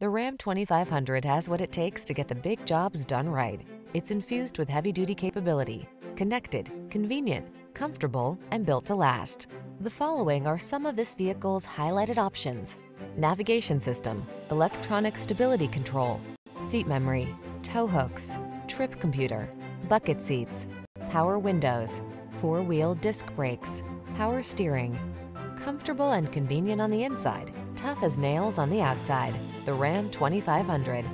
The Ram 2500 has what it takes to get the big jobs done right. It's infused with heavy-duty capability, connected, convenient, comfortable, and built to last. The following are some of this vehicle's highlighted options. Navigation system, electronic stability control, seat memory, tow hooks, trip computer, bucket seats, power windows, four-wheel disc brakes, power steering. Comfortable and convenient on the inside, tough as nails on the outside. The Ram 2500.